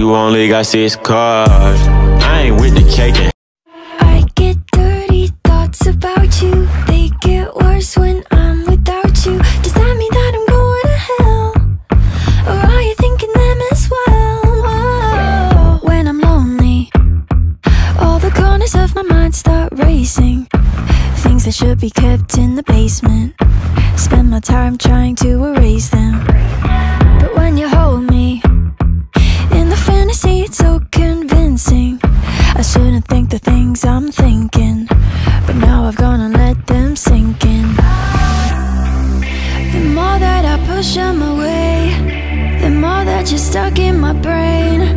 you only got six cars. I ain't with the cake and I get dirty thoughts about you. They get worse when I'm without you. Does that mean that I'm going to hell? Or are you thinking them as well? Whoa. When I'm lonely, all the corners of my mind start racing. Things that should be kept in the basement. Spend my time trying to erase them. But when you hold me, fantasy, it's so convincing. I shouldn't think the things I'm thinking, but now I've gone and let them sink in. The more that I push them away, the more that you're stuck in my brain,